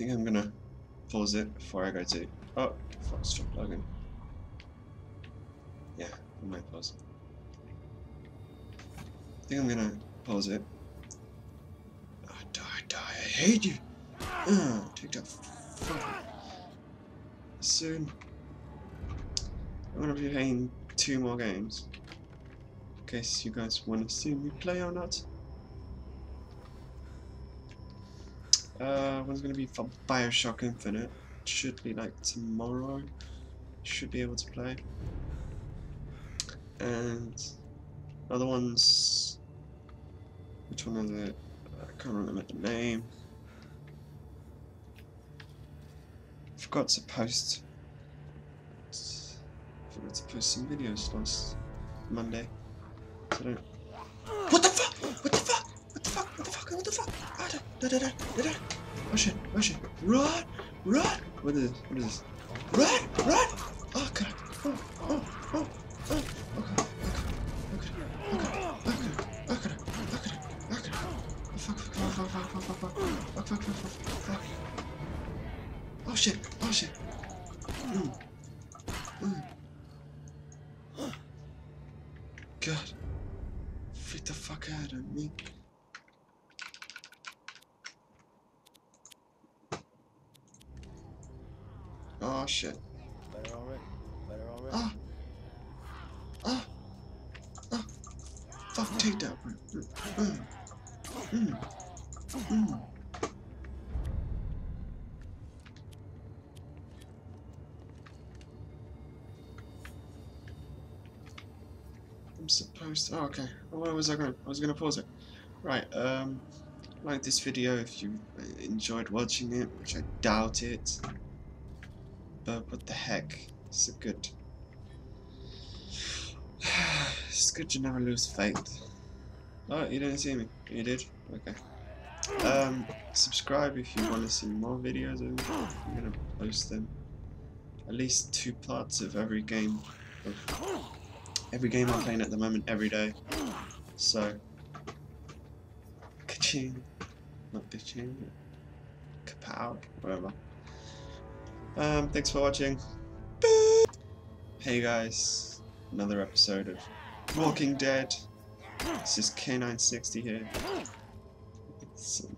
think I'm gonna pause it before I go to. Oh, fuck, stop logging. Yeah, I might pause. I think I'm gonna pause it. Oh, die, die, I hate you! Oh, fucking. Soon. I'm gonna be playing two more games. In case you guys want to see me play or not. Uh, one's gonna be for Bioshock Infinite. Should be like tomorrow. Should be able to play. And other ones. Which one is it? I can't remember the name. Forgot to post. Forgot to post some videos last Monday. So I don't. What the fuck? What the fuck? What the fuck? What the fuck? What the fuck? Da, da, da, da, da. Oh shit! Oh shit! Run! Run! What is this? What is this? Run! Run! Oh shit! Better already. Better already. Ah! Ah! Ah! Fuck! Take that! Mm. Mm. Mm. I'm supposed to. Oh, okay. Where was I going? I was going to pause it. Right. Um, like this video if you enjoyed watching it, which I doubt it. What the heck? It's a good. It's good you never lose faith. Oh, you didn't see me. You did? Okay. Um, subscribe if you want to see more videos. I'm gonna post them. At least two parts of every game. Of every game I'm playing at the moment, every day. So, ka-ching. Not ka-ching. Kapow. Whatever. Um, thanks for watching. Hey guys, another episode of Walking Dead. This is K960 here. With some,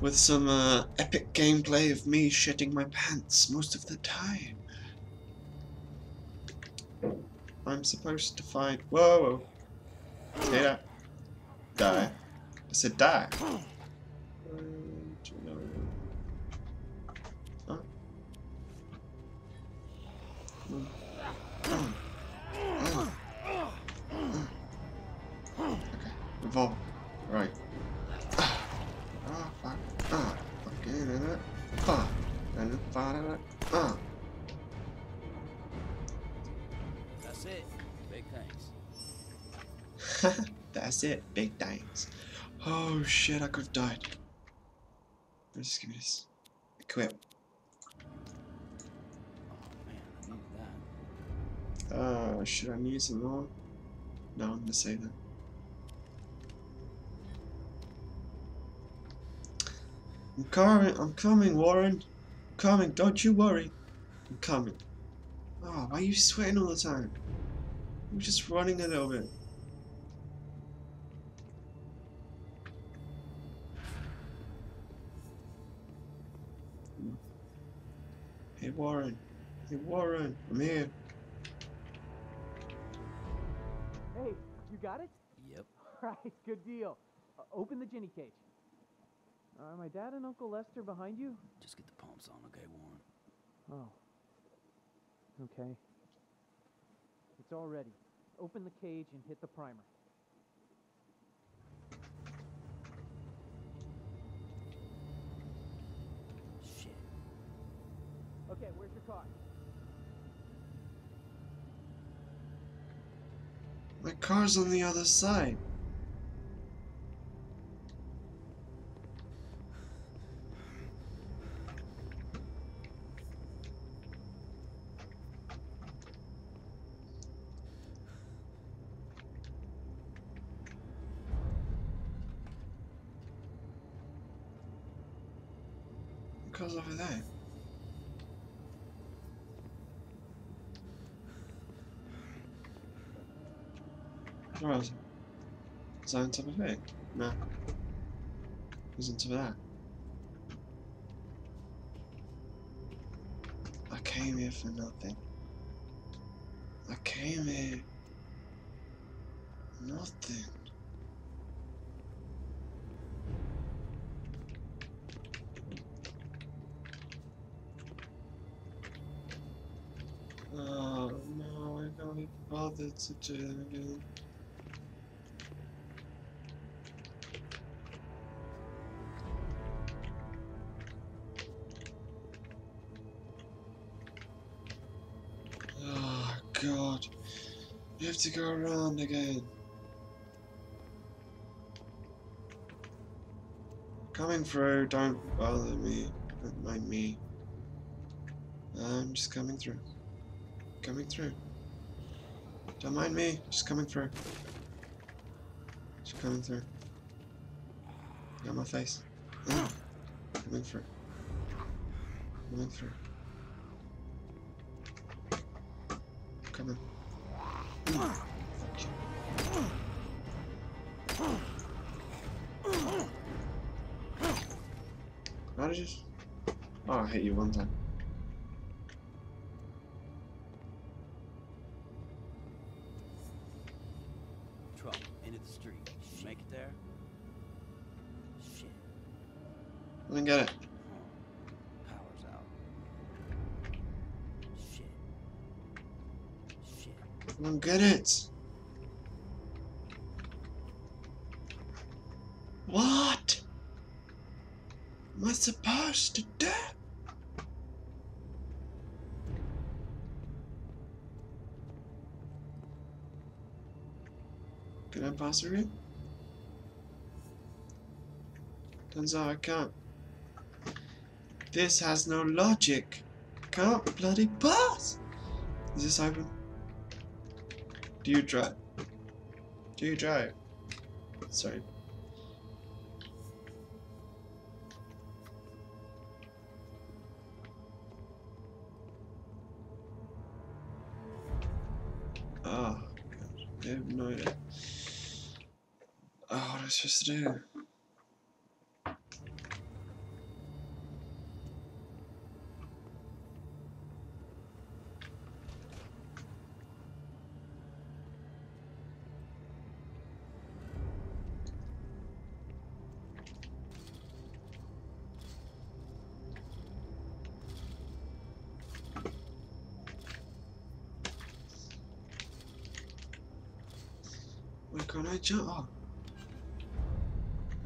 with some uh, epic gameplay of me shitting my pants most of the time. I'm supposed to find. Whoa! whoa. That. Die. I said die. That's it. Big thanks. Oh shit, I could have died. Let's just give me this. Equip. Oh man, I. Uh, should I need some more? No, I'm gonna save that. I'm coming, I'm coming, Warren. I'm coming, don't you worry. I'm coming. Oh, why are you sweating all the time? I'm just running a little bit. Hey, Warren. Hey, Warren, I'm here. Hey, you got it? Yep. Right, good deal. Uh, open the Ginny cage. Are my dad and Uncle Lester behind you? Just get the pumps on, okay, Warren? Oh. Okay. It's all ready. Open the cage and hit the primer. Okay, where's your car? My car's on the other side. goes over there? Where is that on top of it? No. Who's on top of that? I came here for nothing. I came here. Nothing. Oh no, I don't be bother to do it again. God. You have to go around again. Coming through, don't bother me. Don't mind me. I'm just coming through. Coming through. Don't mind me, just coming through. Just coming through. Got my face. Coming through. Coming through. Did you? Oh, I hit you one time. Truck into the street. You make it there? Shit. I didn't get it. Power's out. Shit. Shit. I don't get it. What? Am I supposed to do? Can I pass through? Turns out I can't. This has no logic. Can't bloody pass. Is this open? Do you drive? Do you drive? Sorry. Have no idea. Oh, what am I supposed to do? Why can't I jump? Oh.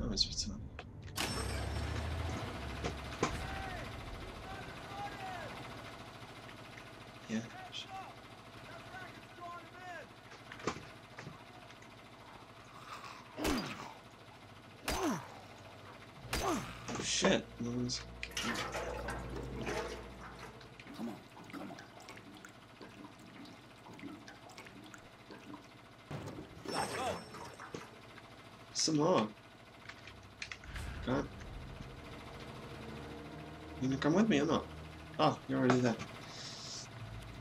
Oh, it's returned. Yeah. Oh shit. No one's- Come on. Come on. Let's go. Some more. Can't. You gonna come with me or not? Oh, you're already there.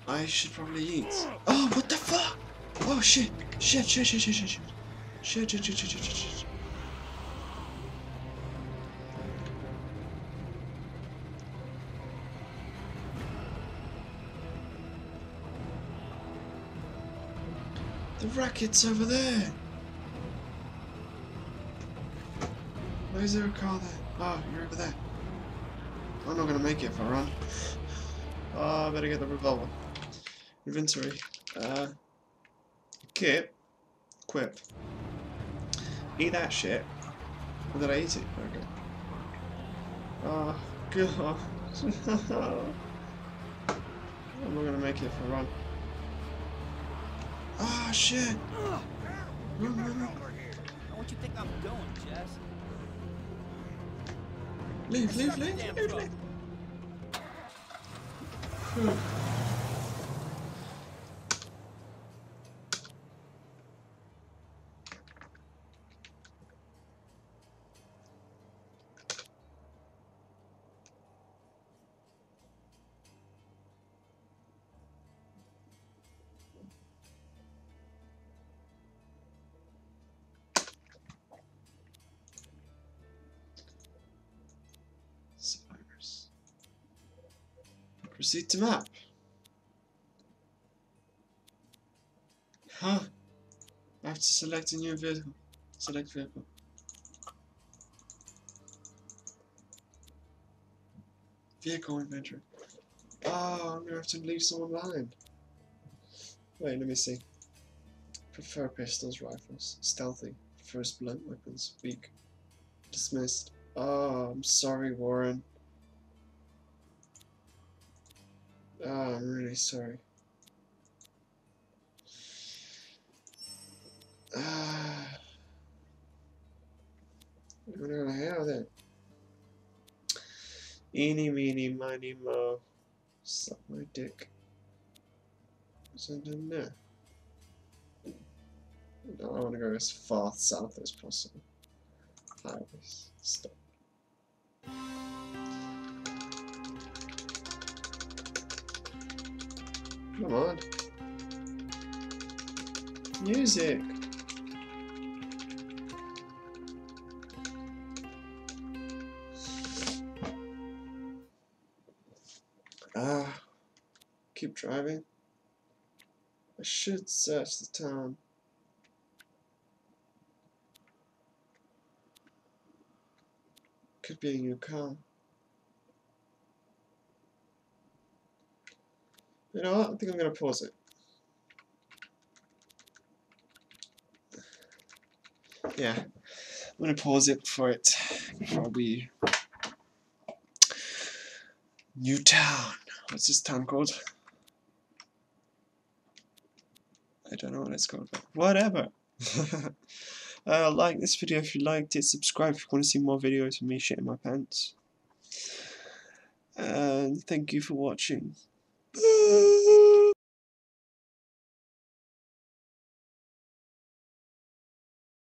I should probably eat. Oh, what the fuck? Oh! Shit! Shit! Shit! Shit! Shit! Shit! Shit! Shit! Shit! Shit! Shit! Shit! shit. The racket's over there. Is there a car there? Oh, you're over there. I'm not gonna make it if I run. Oh, I better get the revolver. Inventory. Uh, kit. Equip. Eat that shit. Or did I eat it? Okay. Oh, God. I'm not gonna make it if I run. Ah, shit. Run, run, run. Now, what you think I'm doing, Jess? leave, leave, leave, leave, leave. Proceed to map. Huh? I have to select a new vehicle. Select vehicle. Vehicle inventory. Oh, I'm gonna have to leave someone behind. Wait, let me see. Prefer pistols, rifles. Stealthy. Prefers blunt weapons. Weak. Dismissed. Oh, I'm sorry, Warren. Oh, I'm really sorry. Ah. I'm gonna have that. Eeny, meeny, miny, mo. Suck my dick. What's I doing there? No, I want to go as far south as possible. Stop. Come on. Music. Ah, keep driving. I should search the town. Could be a new car. You know what? I think I'm going to pause it. Yeah, I'm going to pause it for it we. New town. What's this town called? I don't know what it's called, whatever. uh, like this video if you liked it, subscribe if you want to see more videos of me shitting my pants. And thank you for watching. Beep.